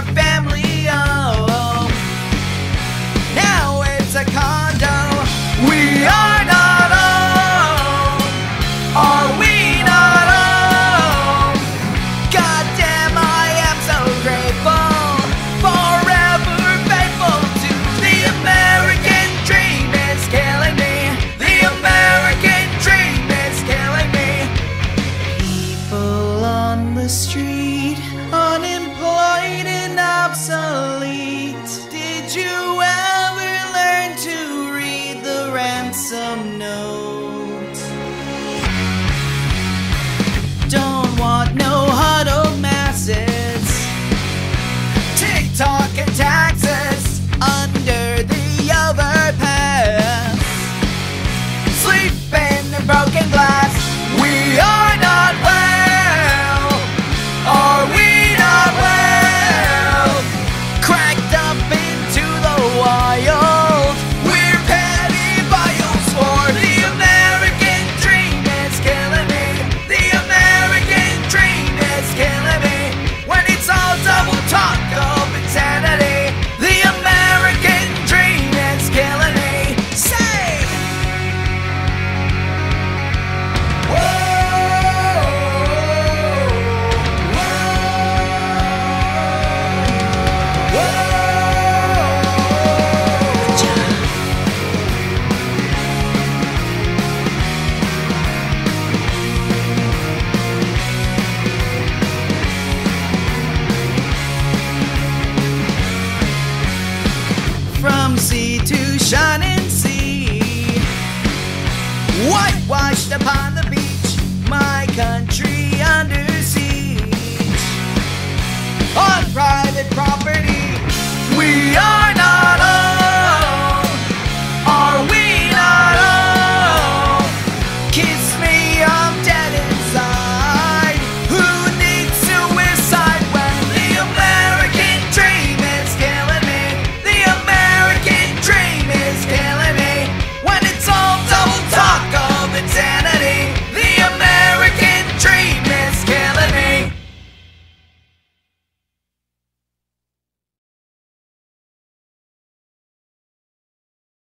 our family. Some note. from sea to shining sea. Whitewashed upon the beach, my country under sea.